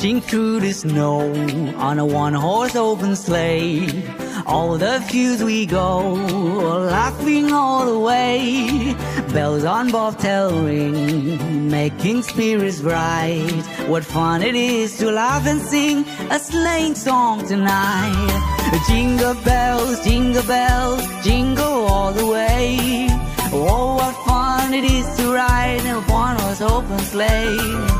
Dashing through the snow on a one-horse open sleigh. All the fields we go, laughing all the way. Bells on bobtail ring, making spirits bright. What fun it is to laugh and sing a sleighing song tonight. Jingle bells, jingle bells, jingle all the way. Oh, what fun it is to ride in a one-horse open sleigh.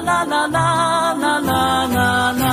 na na na na na na.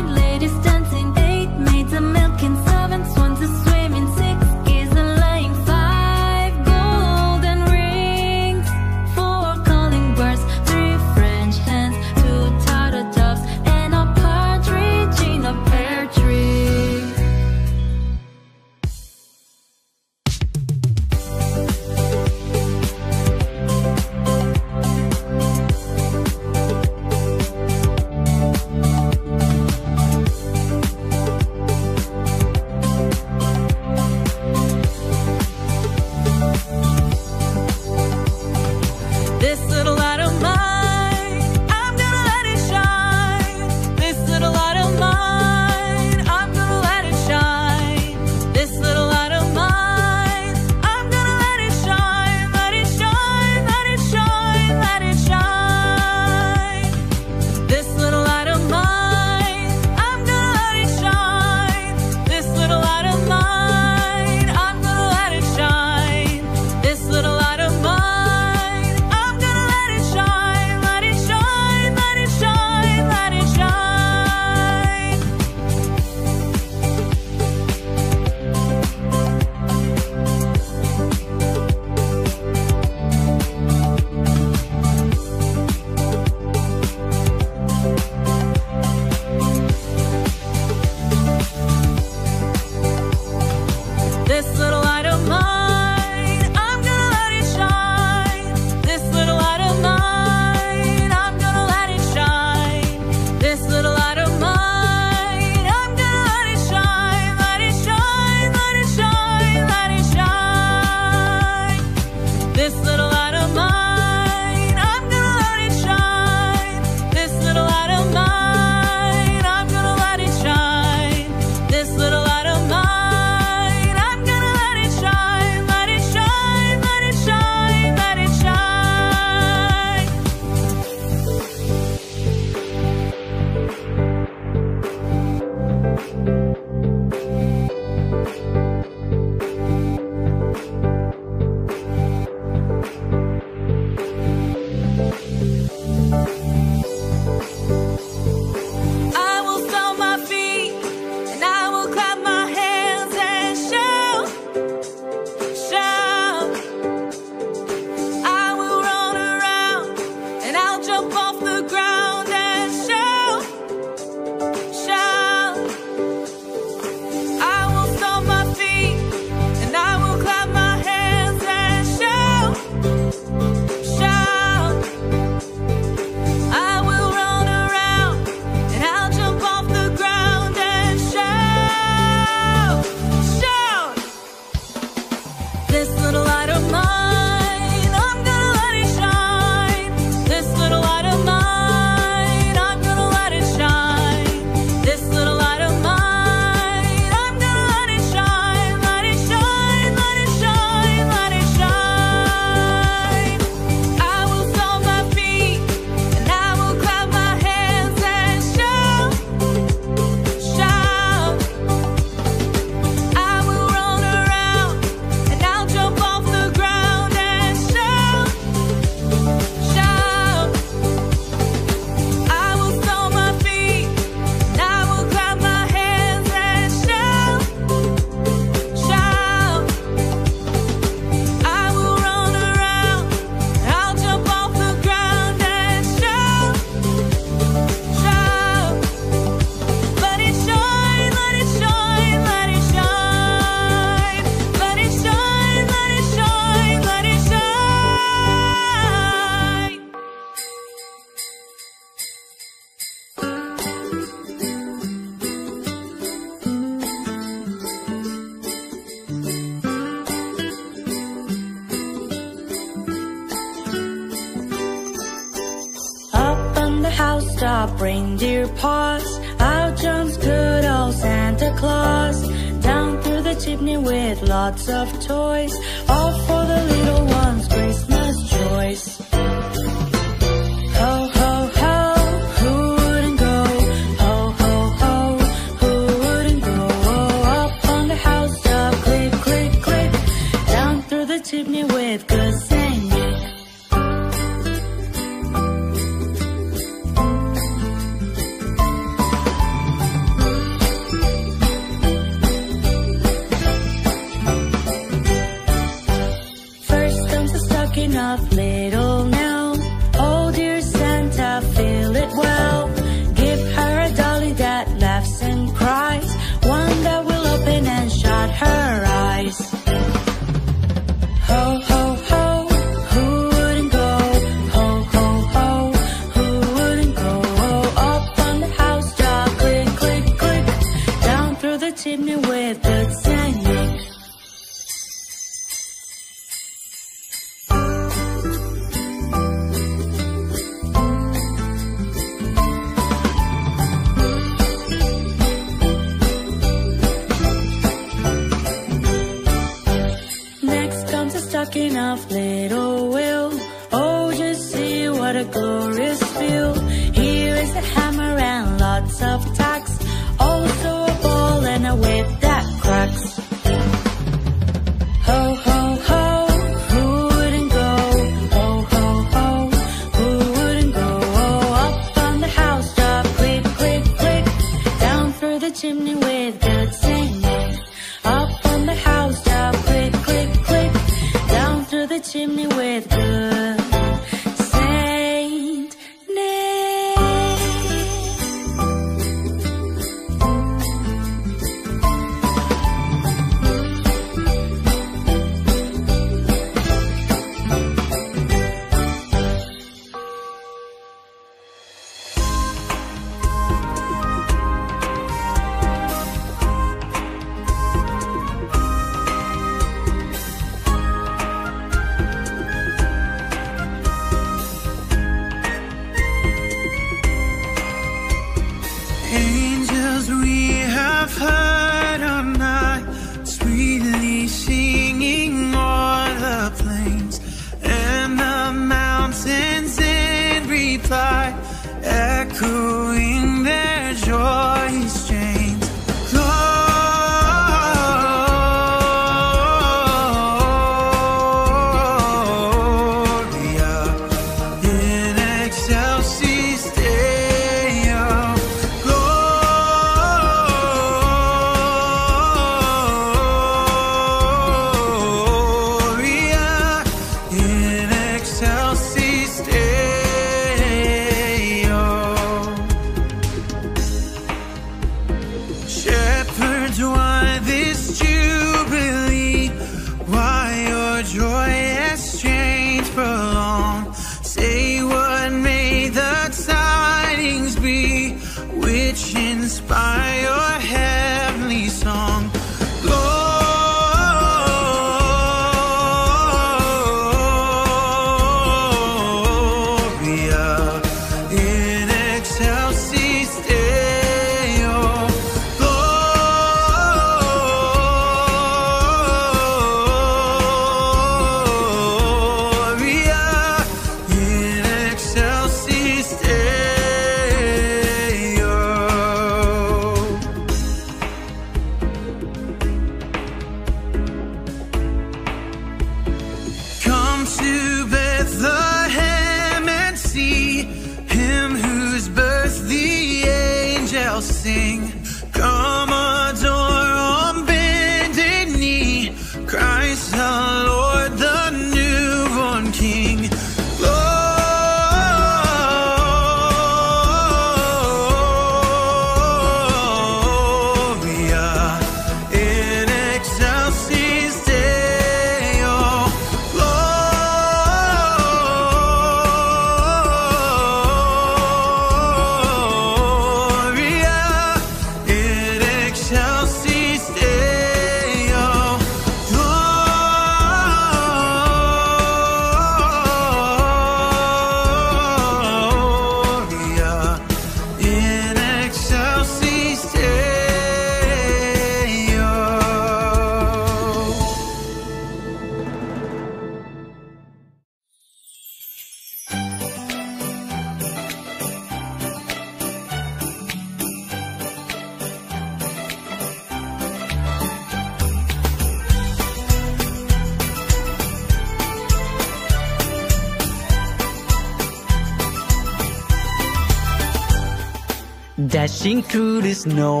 Snow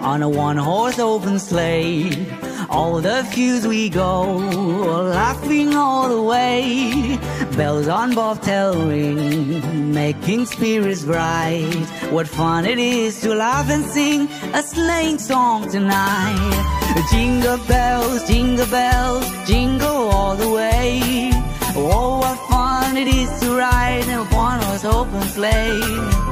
on a one-horse open sleigh. All the fields we go, laughing all the way. Bells on bobtail ring, making spirits bright. What fun it is to laugh and sing a sleighing song tonight. Jingle bells, jingle bells, jingle all the way. Oh, what fun it is to ride in a one-horse open sleigh.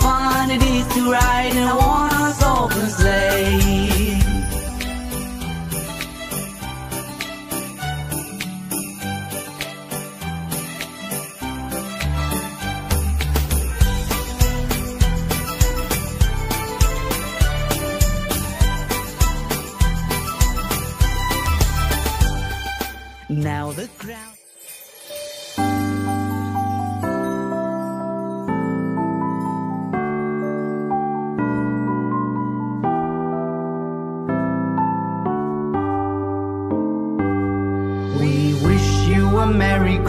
fun it is to ride in a one-horse open sleigh. Now the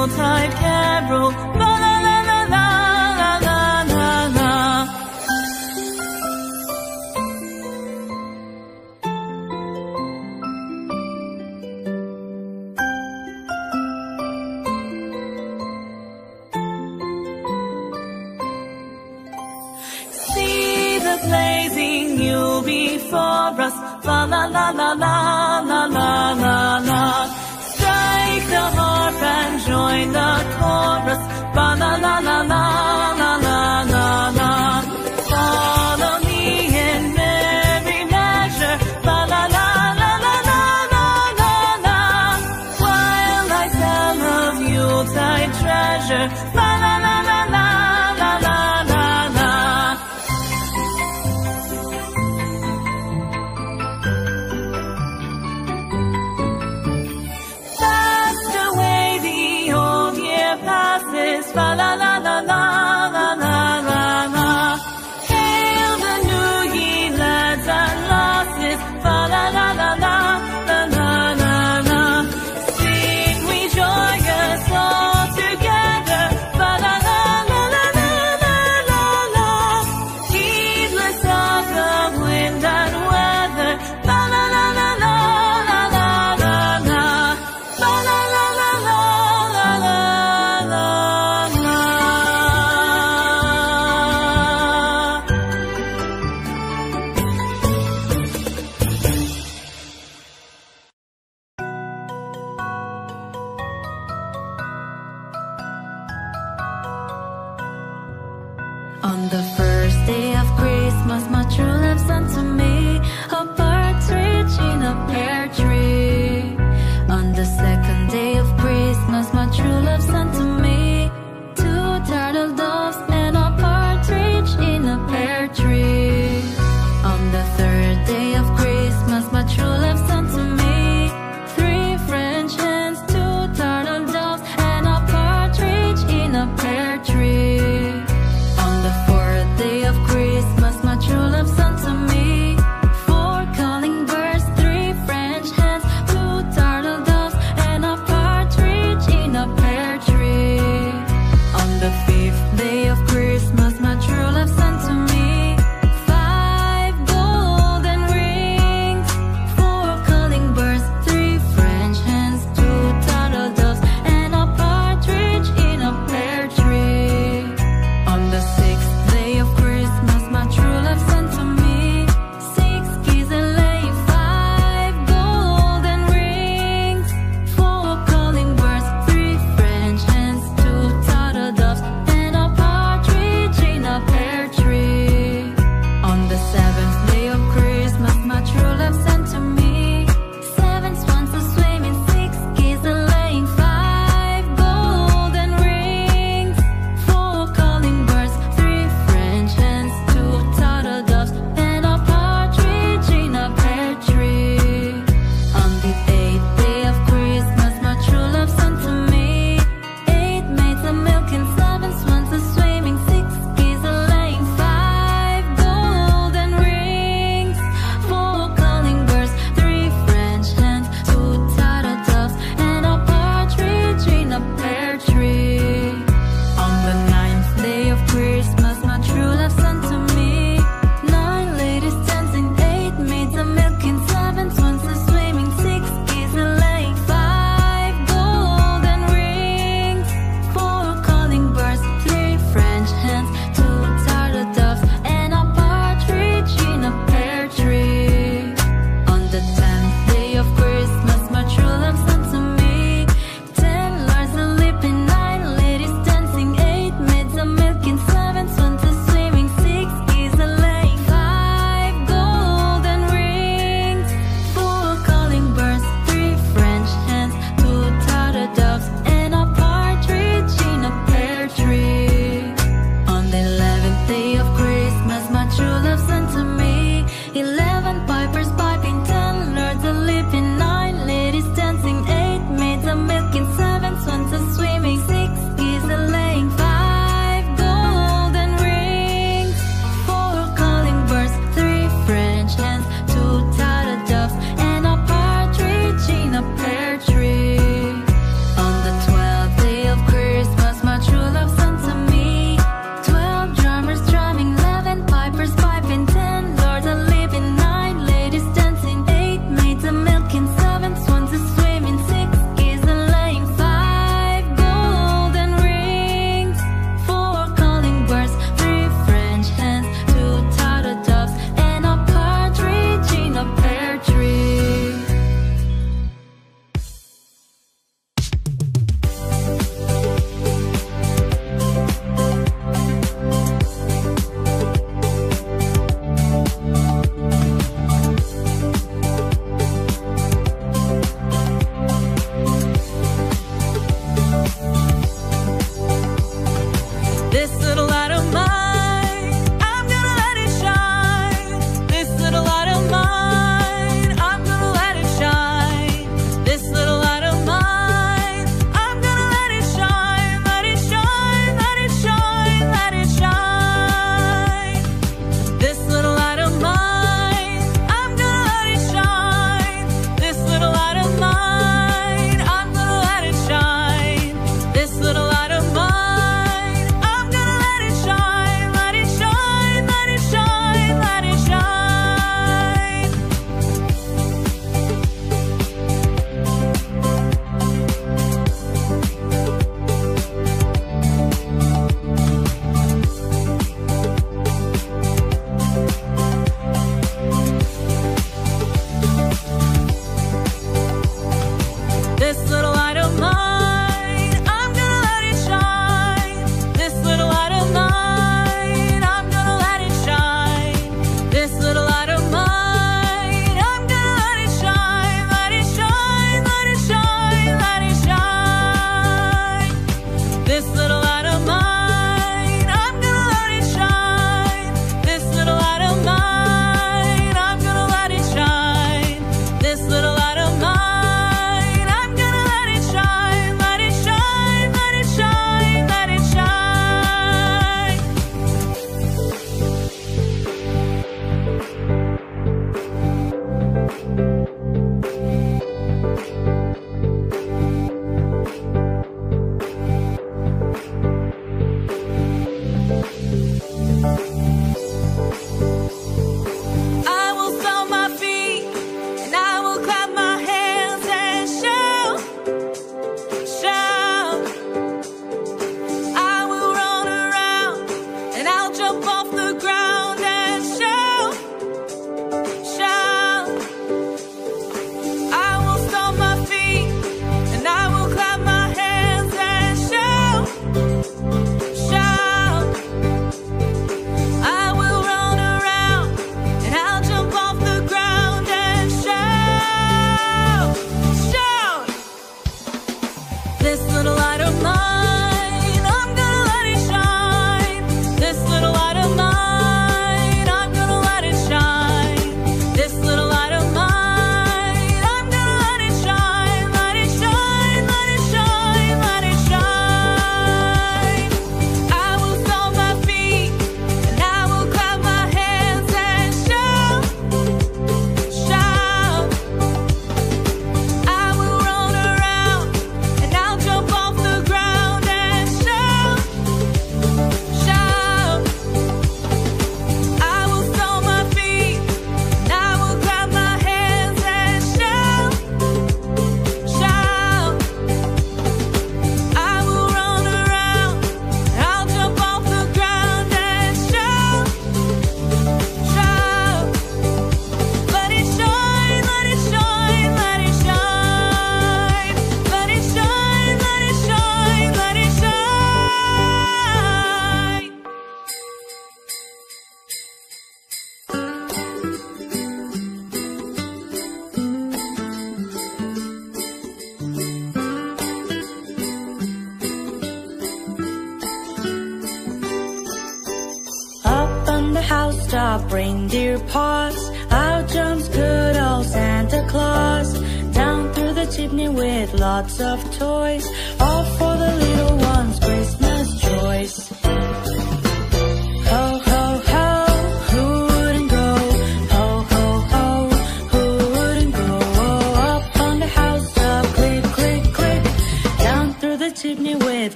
Yuletide carol, lots of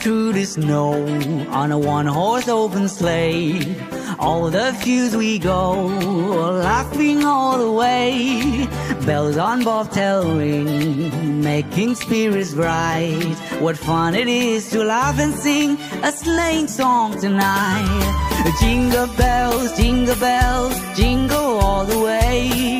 through the snow on a one horse open sleigh. All the fields we go, laughing all the way. Bells on bobtail ring, making spirits bright. What fun it is to laugh and sing a sleighing song tonight. Jingle bells, jingle bells, jingle all the way.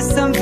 Some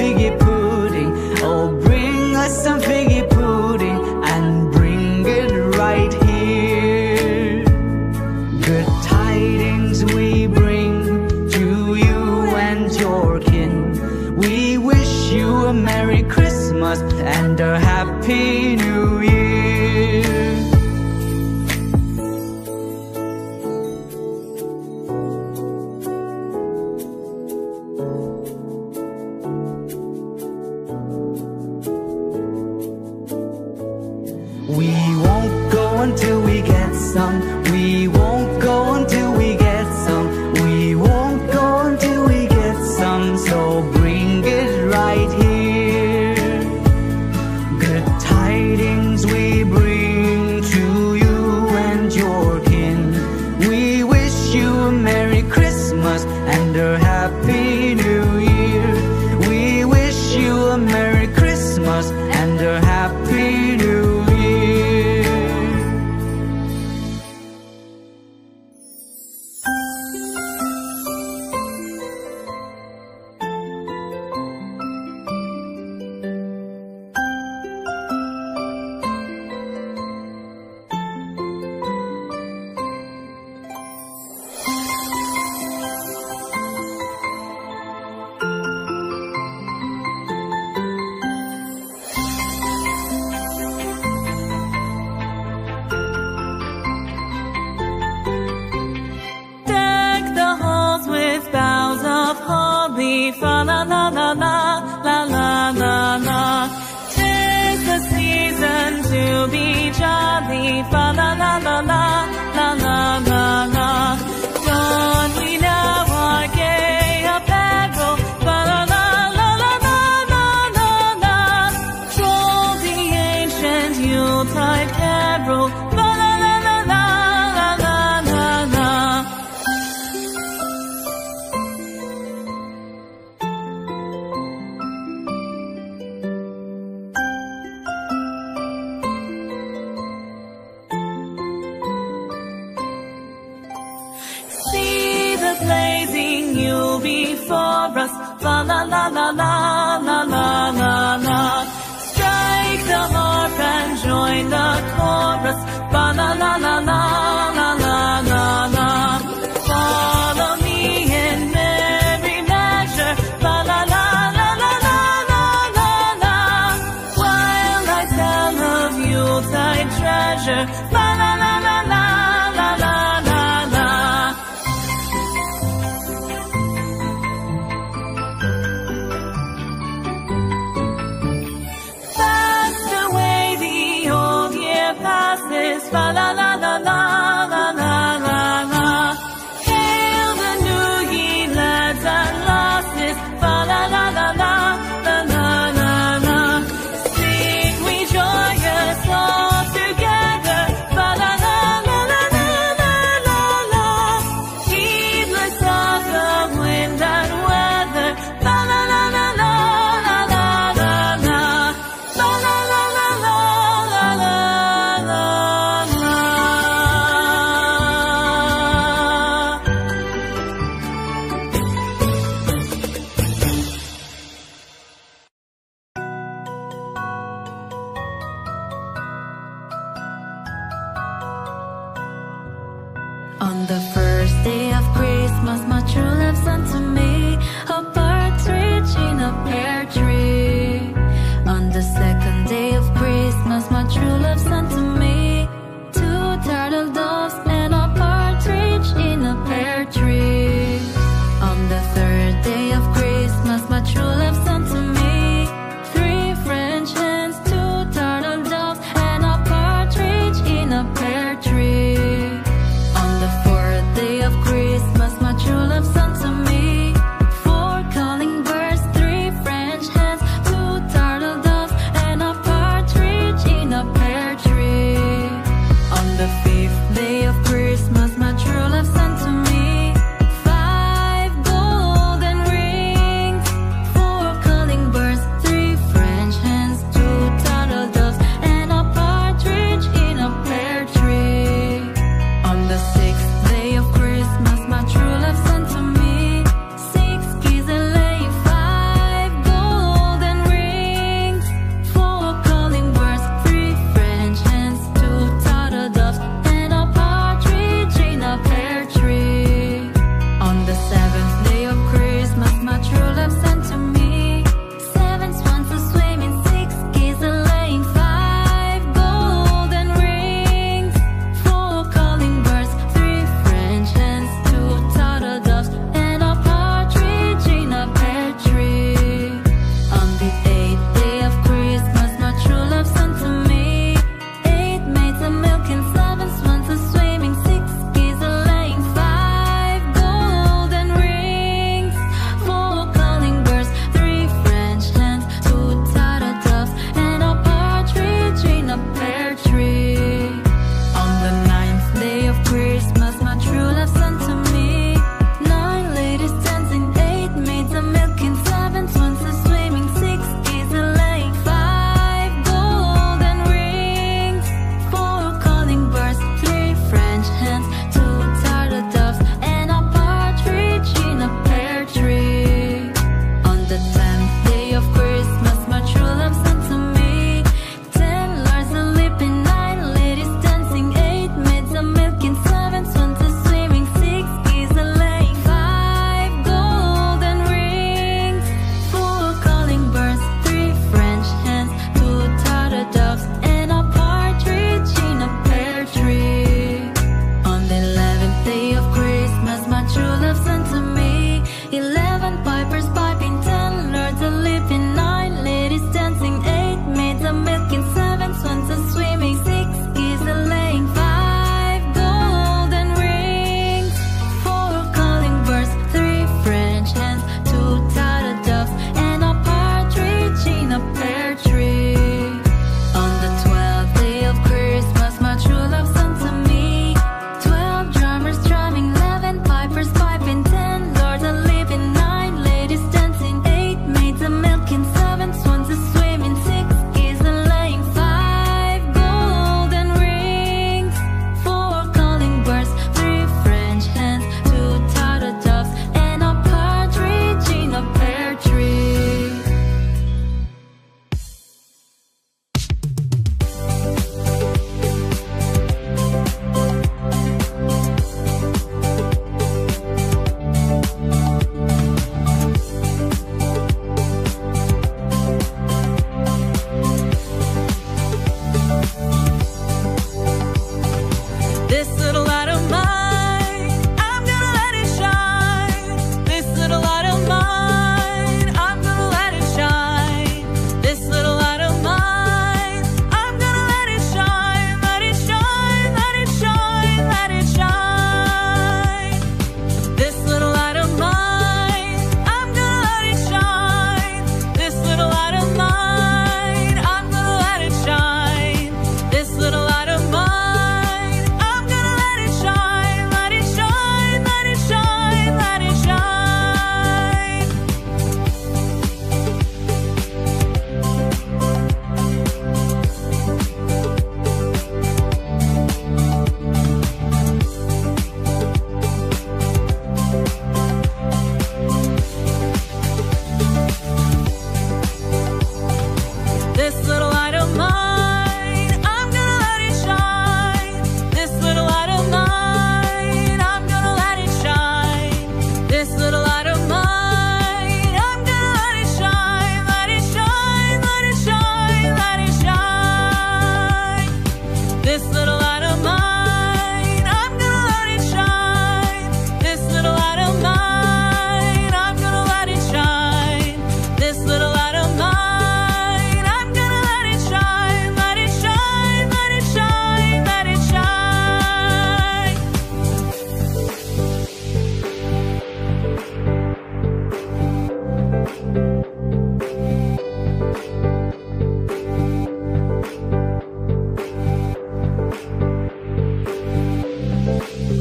I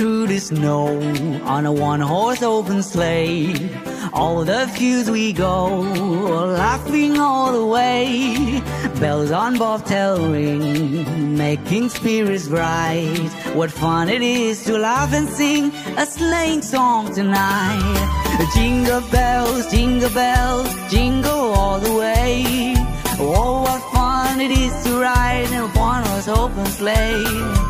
through the snow on a one horse open sleigh. All the fields we go, laughing all the way. Bells on bobtail ring, making spirits bright. What fun it is to laugh and sing a sleighing song tonight. Jingle bells, jingle bells, jingle all the way. Oh, what fun it is to ride in a one horse open sleigh.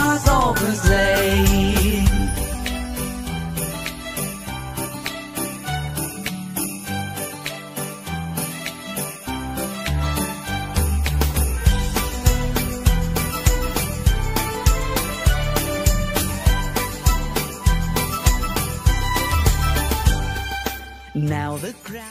Now the.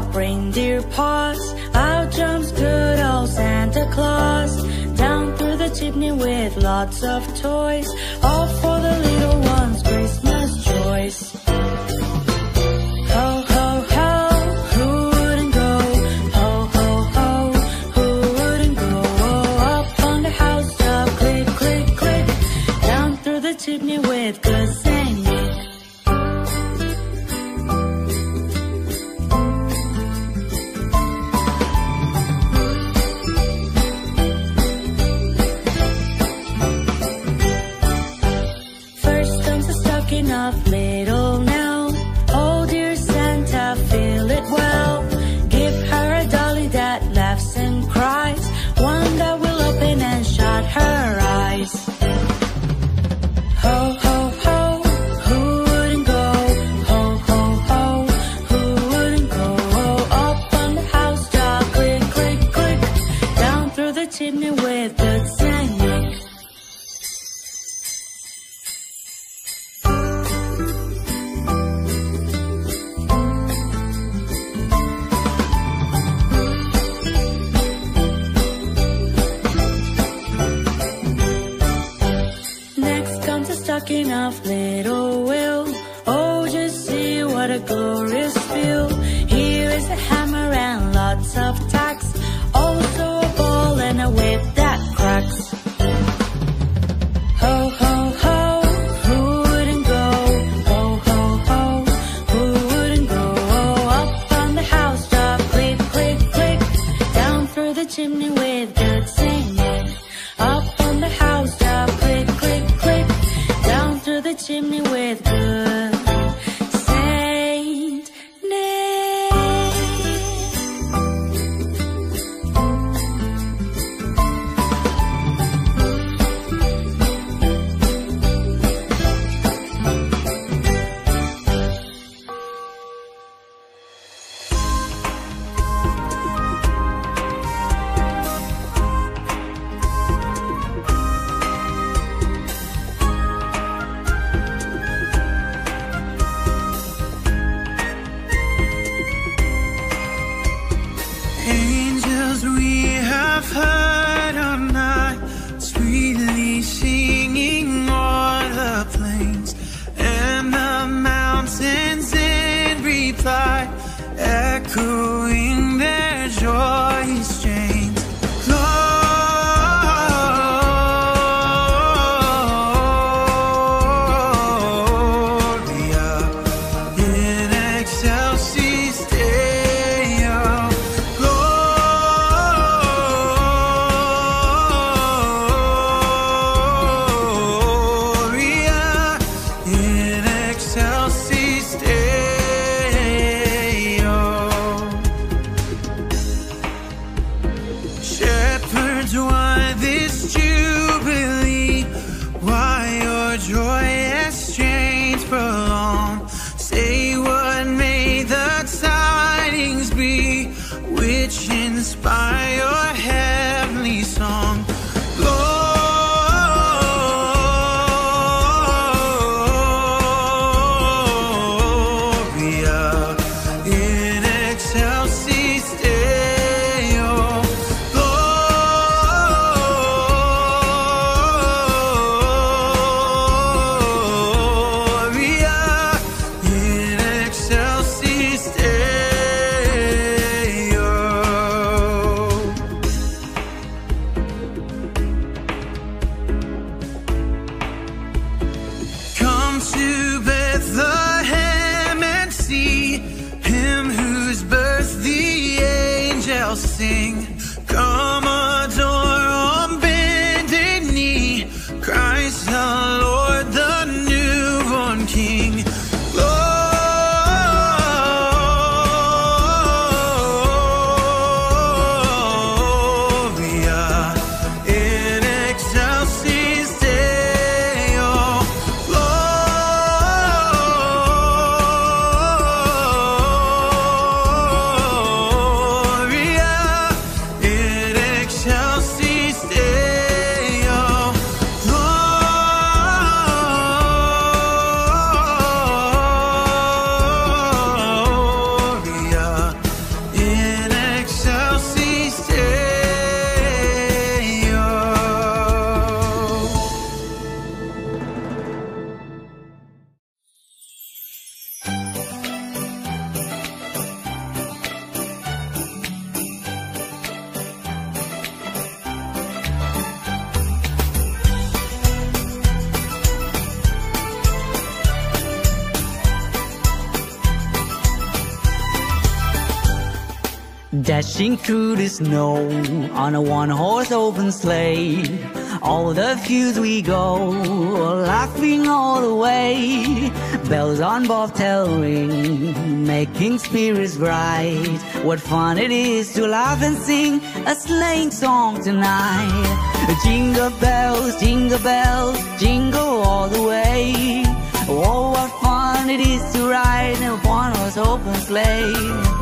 reindeer pause. Out jumps good old Santa Claus. Down through the chimney with lots of toys. All for the little ones. Through the snow on a one-horse open sleigh. All the fields we go, laughing all the way. Bells on bobtail ring, making spirits bright. What fun it is to laugh and sing a sleighing song tonight. Jingle bells, jingle bells, jingle all the way. Oh, what fun it is to ride in a one-horse open sleigh.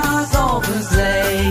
Say.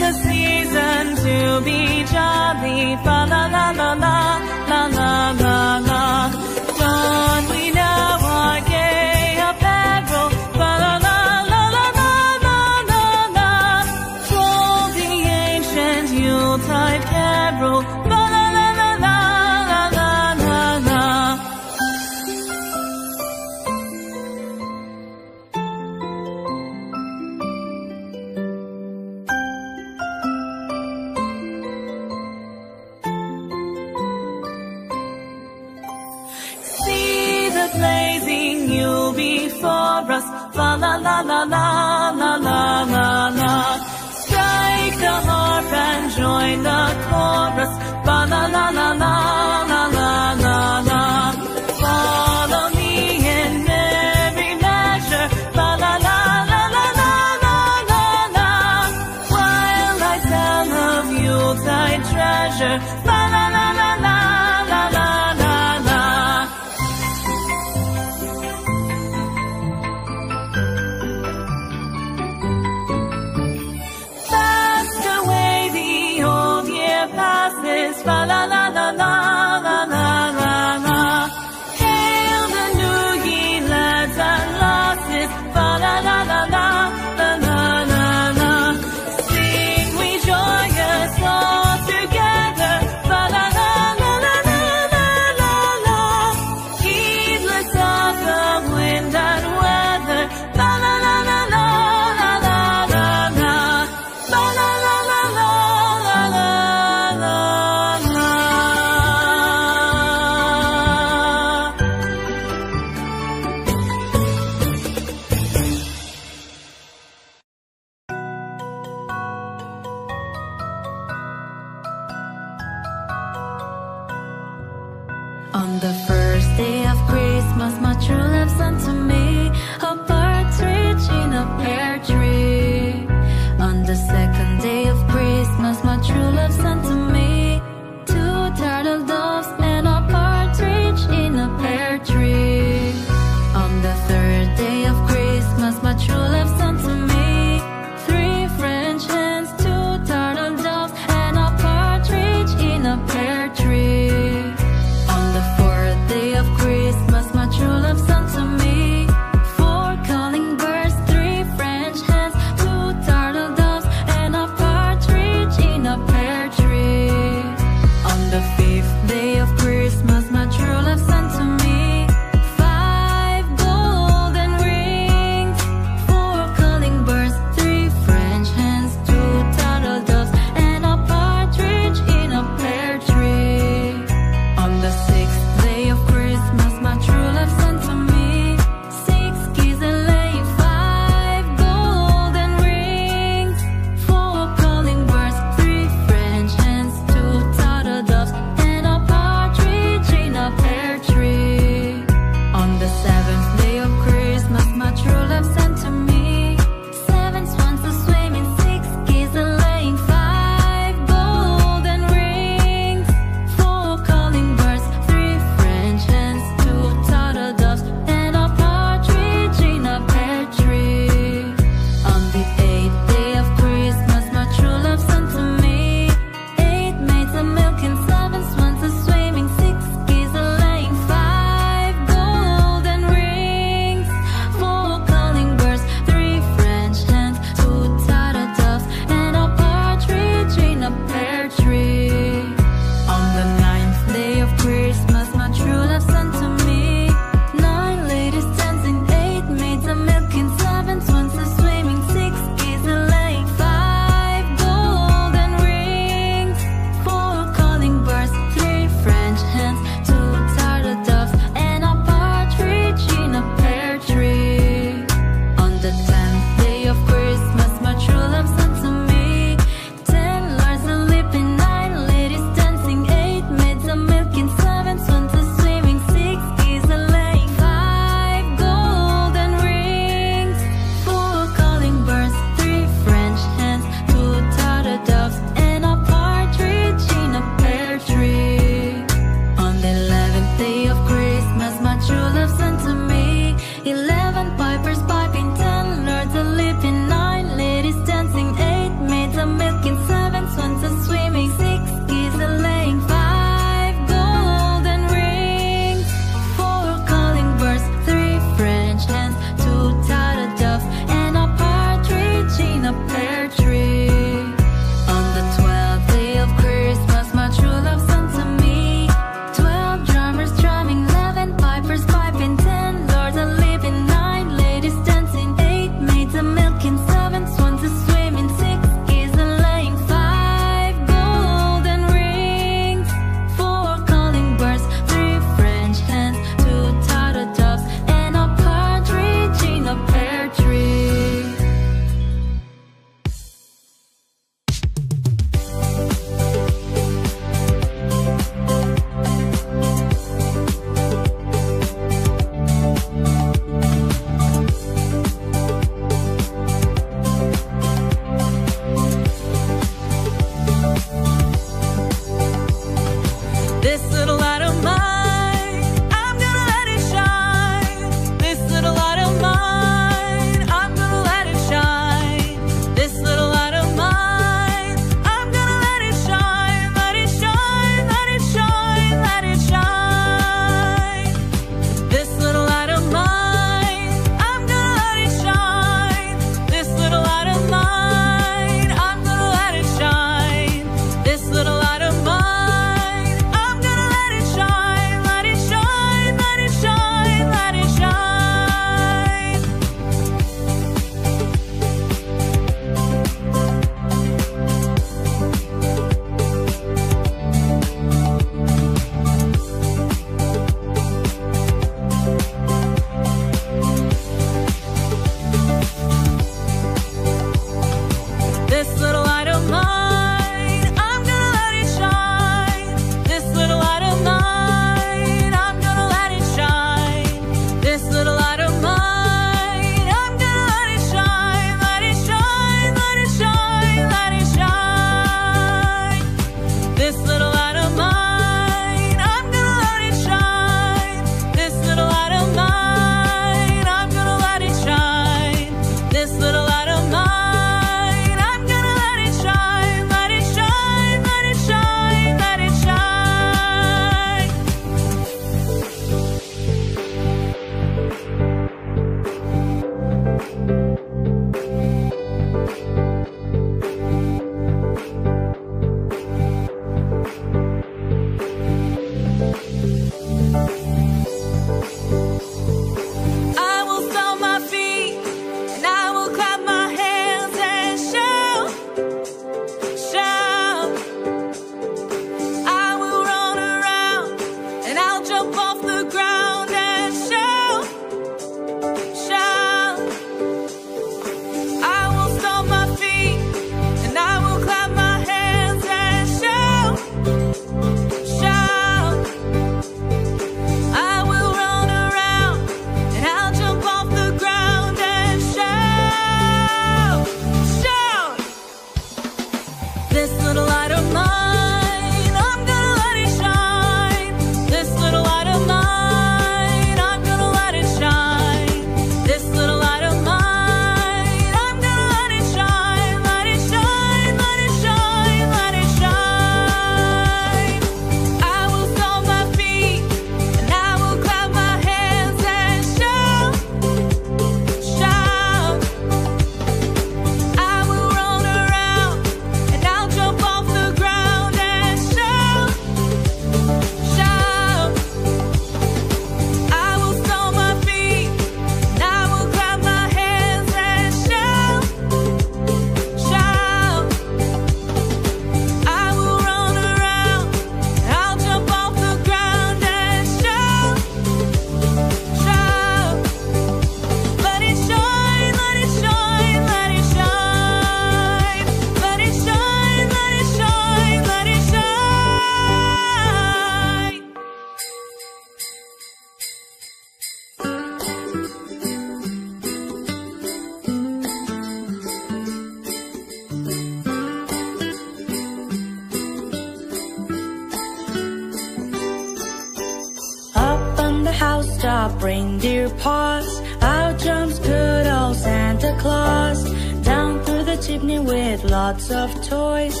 With lots of toys.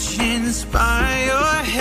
Inspire your heavenly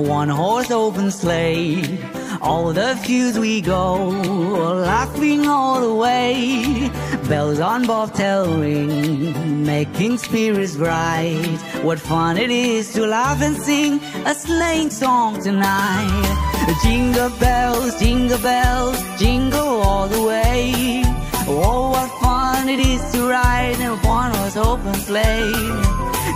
a one-horse open sleigh. All the fields we go, laughing all the way. Bells on bobtail ring, making spirits bright. What fun it is to laugh and sing a sleighing song tonight. Jingle bells, jingle bells, jingle all the way. Oh, what fun it is to ride in a one-horse open sleigh.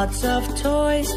Lots of toys.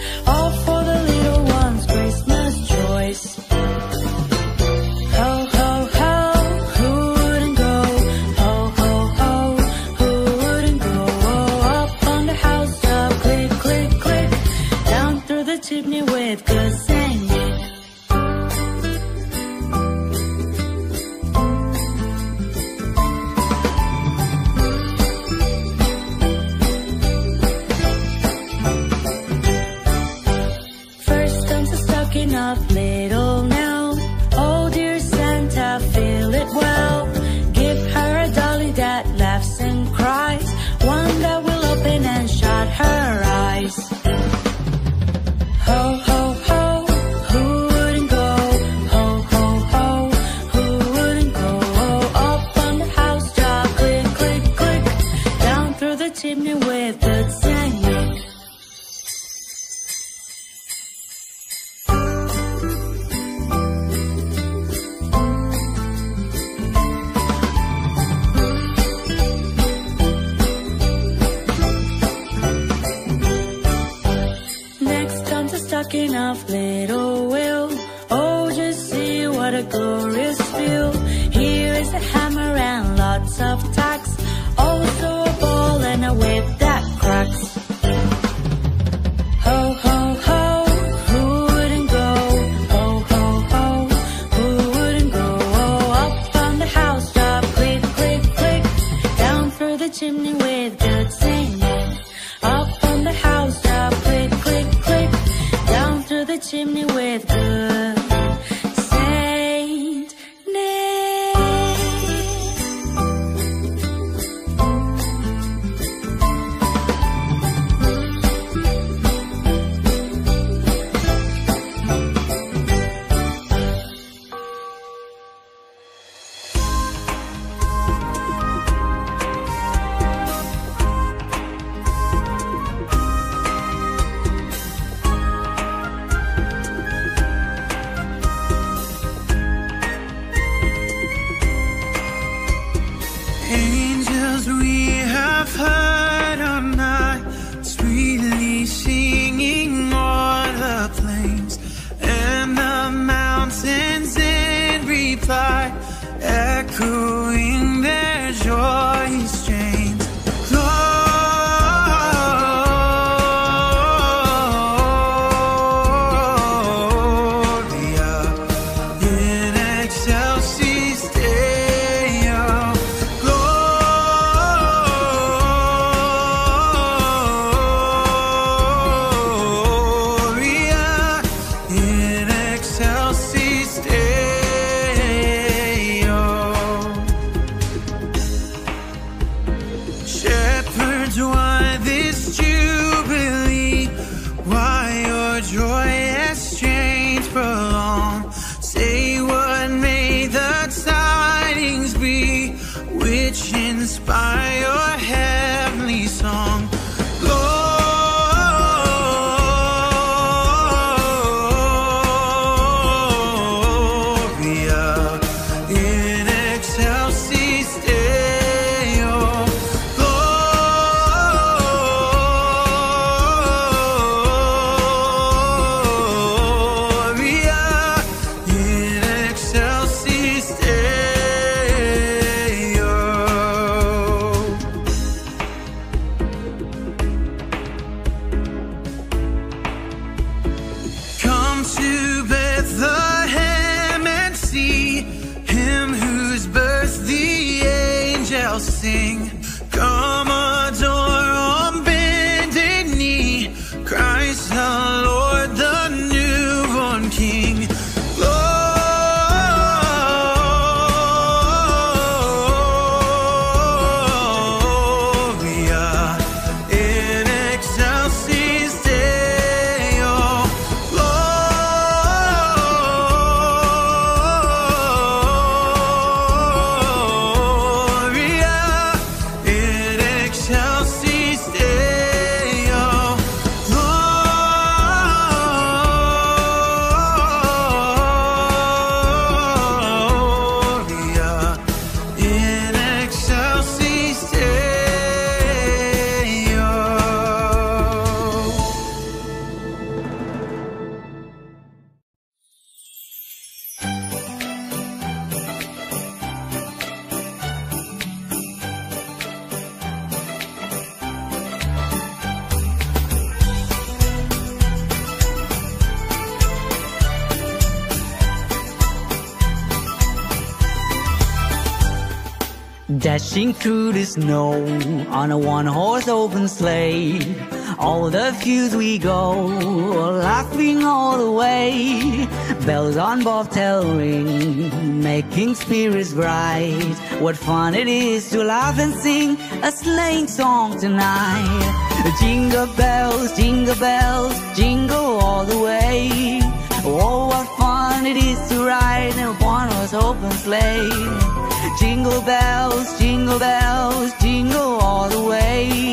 Open sleigh. All the fields we go, laughing all the way. Bells on bobtail ring, making spirits bright. What fun it is to laugh and sing a sleighing song tonight. Jingle bells, jingle bells, jingle all the way. Oh, what fun it is to ride in one horse open sleigh. Jingle bells, jingle bells, jingle all the way.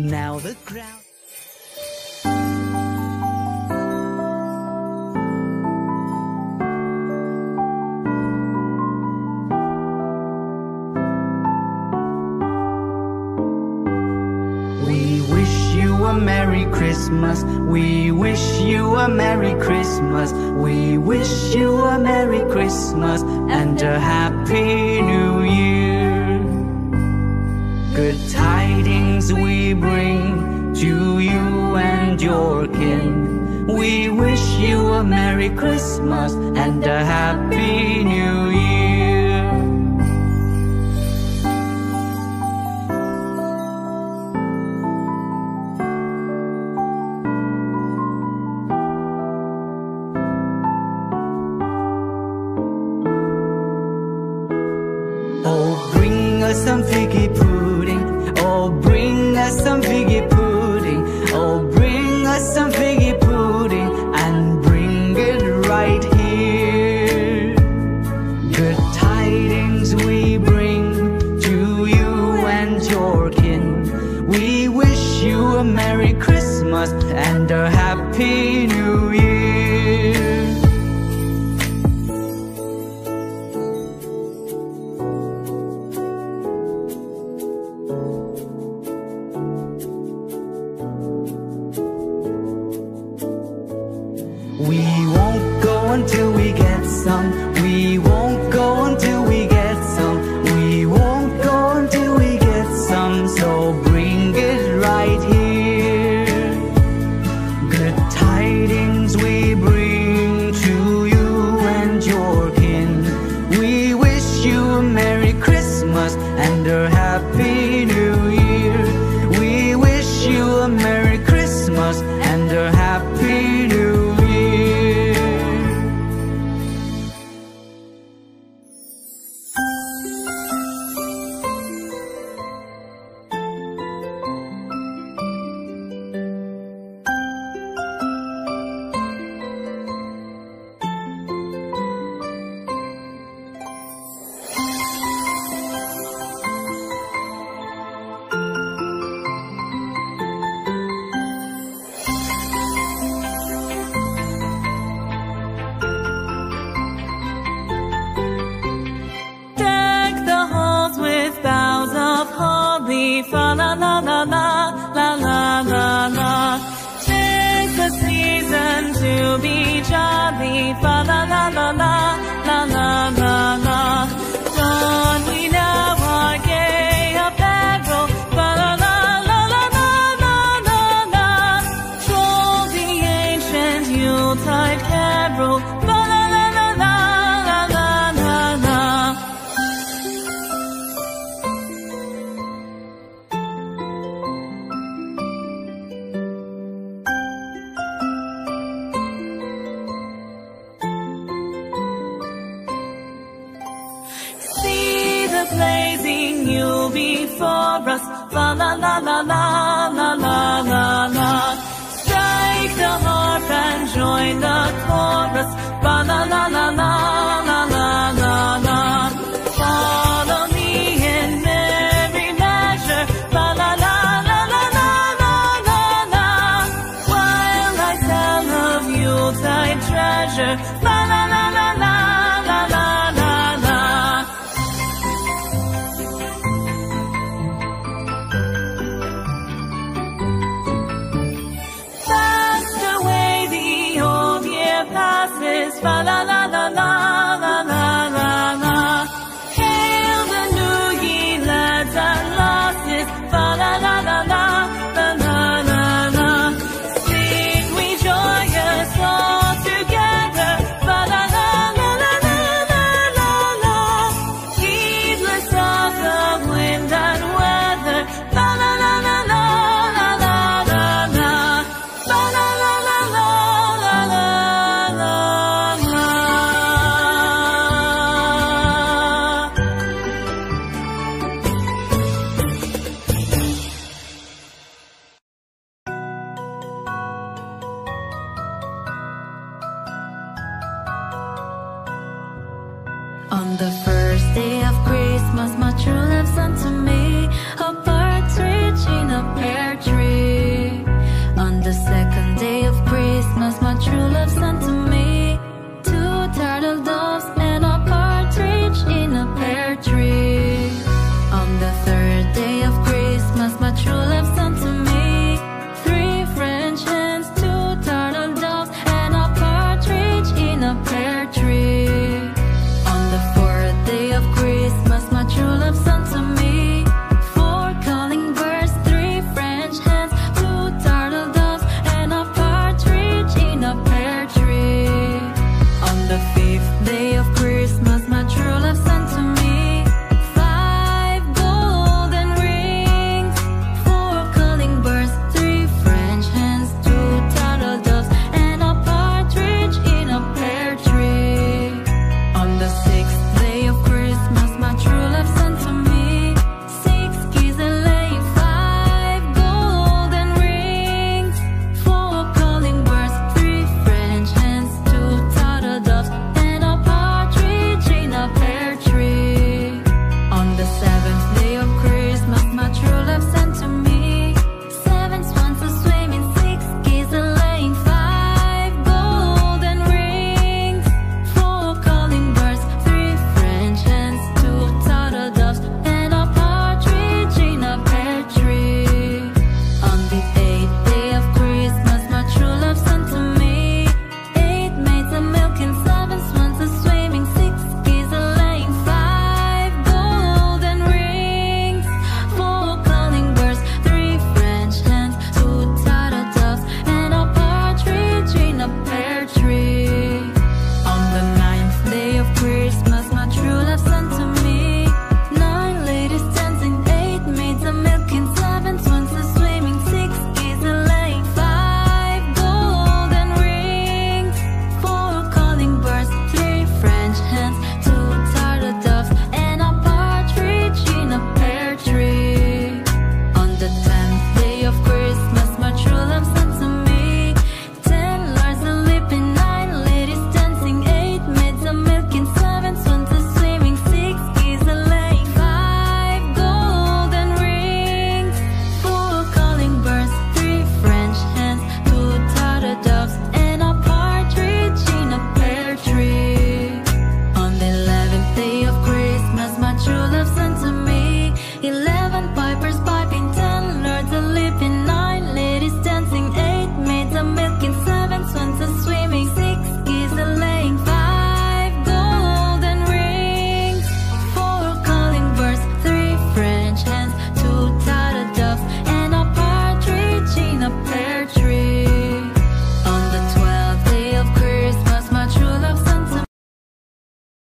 Now the crowd. We wish you a Merry Christmas. We wish you a Merry Christmas. We wish you a Merry Christmas and a Happy Good tidings we bring to you and your kin. We wish you a Merry Christmas and a Happy New Year.